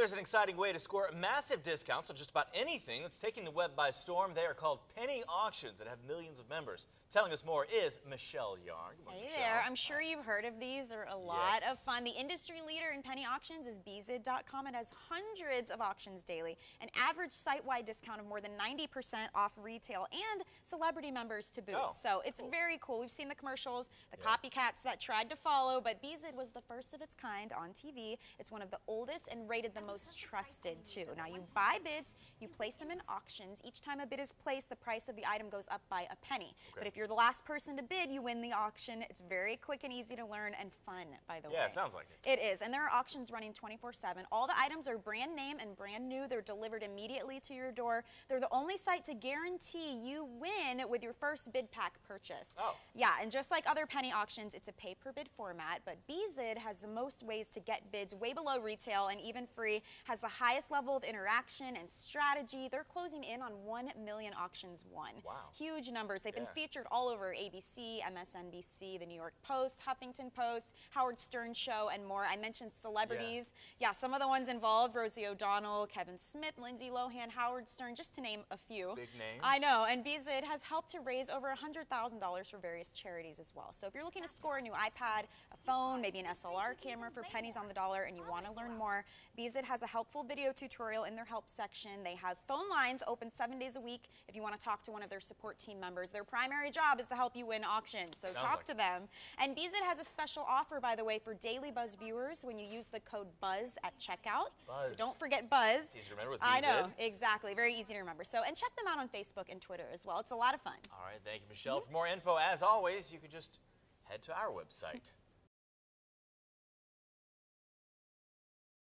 there's an exciting way to score massive discounts on just about anything that's taking the web by storm. They are called penny auctions and have millions of members. Telling us more is Michelle Yarn. Hey Michelle. there. I'm sure you've heard of these. They're a lot Yes. of fun. The industry leader in penny auctions is Beezid.com. It has hundreds of auctions daily, an average site-wide discount of more than 90% off retail and celebrity members to boot. Oh, so it's very cool. We've seen the commercials, the copycats that tried to follow, but Beezid was the first of its kind on TV. It's one of the oldest and rated the most trusted too. Now you buy bids, you place them in auctions. Each time a bid is placed, the price of the item goes up by a penny. But if you're the last person to bid, you win the auction. It's very quick and easy to learn and fun, by the way. Yeah, it sounds like it. It is, and there are auctions running 24-7. All the items are brand name and brand new. They're delivered immediately to your door. They're the only site to guarantee you win with your first bid pack purchase. Oh. Yeah, and just like other penny auctions, it's a pay-per-bid format, but Beezid has the most ways to get bids way below retail and even free, has the highest level of interaction and strategy. They're closing in on 1 million auctions won. Wow. Huge numbers. They've been featured all over ABC, MSNBC, the New York Post, Huffington Post, Howard Stern Show, and more. I mentioned celebrities. Yeah, some of the ones involved Rosie O'Donnell, Kevin Smith, Lindsay Lohan, Howard Stern, just to name a few. Big names. I know, and Beezid has helped to raise over $100,000 for various charities as well. So if you're looking to score a new iPad, a phone, maybe an SLR camera for pennies on the dollar, and you want to learn more, Beezid has a helpful video tutorial in their help section. They have phone lines open seven days a week if you want to talk to one of their support team members. Their primary job is to help you win auctions, so Sounds talk like to them. And Beezid has a special offer, by the way, for Daily Buzz viewers when you use the code BUZZ at checkout. Buzz. So don't forget BUZZ. It's easy to remember with I know, exactly. Very easy to remember. So, and check them out on Facebook and Twitter as well. It's a lot of fun. All right, thank you, Michelle. For more info, as always, you can just head to our website.